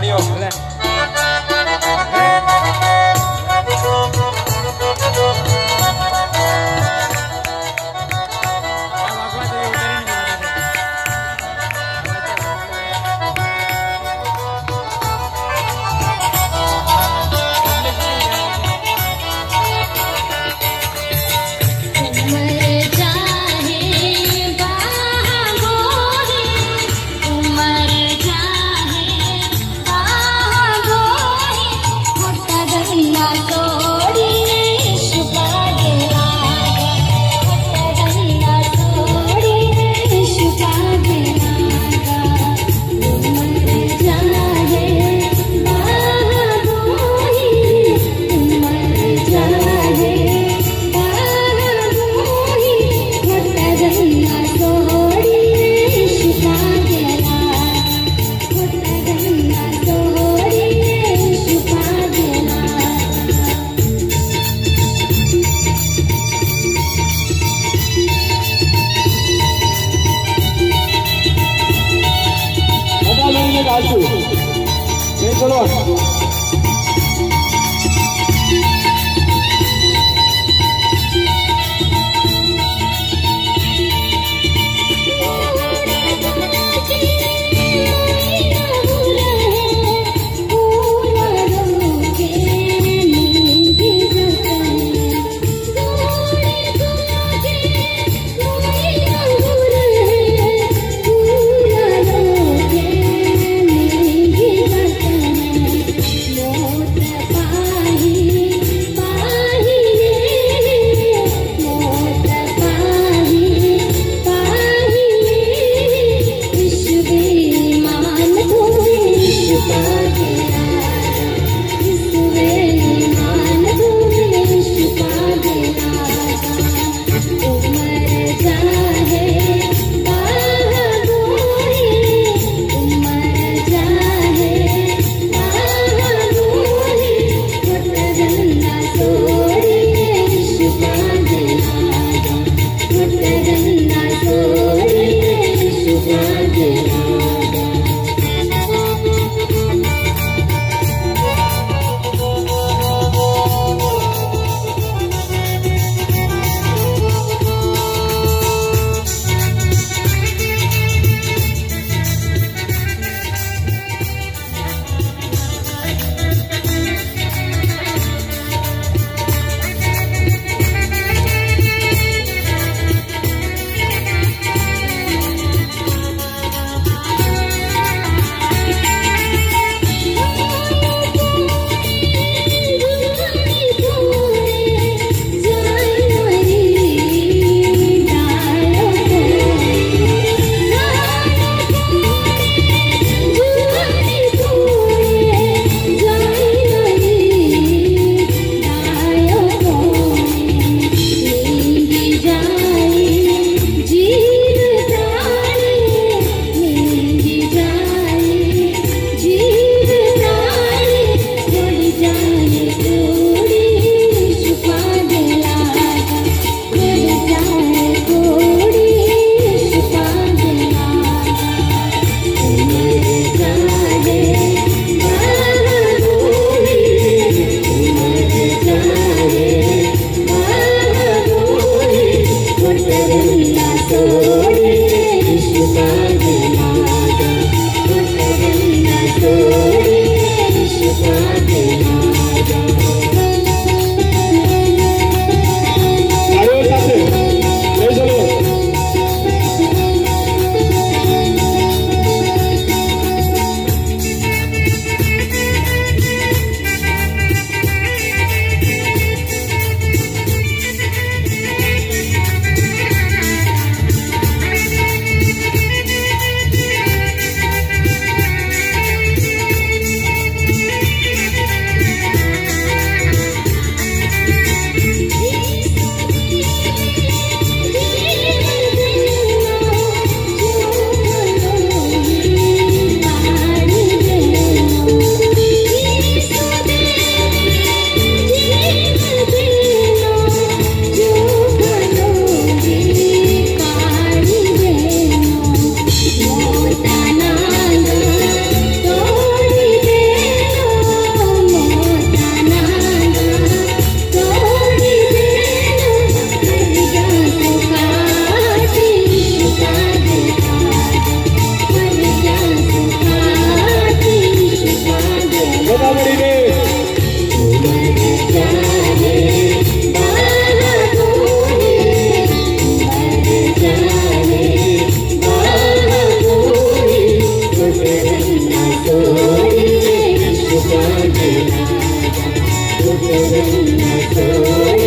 Mario. Colômbia. जन्नतों